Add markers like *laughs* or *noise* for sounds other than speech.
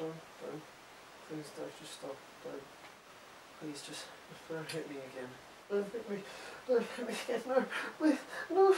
Don't, don't. Please, don't just stop. Don't. Please, just *laughs* don't hit me again. Don't hit me. Don't hit me again. No, please, no.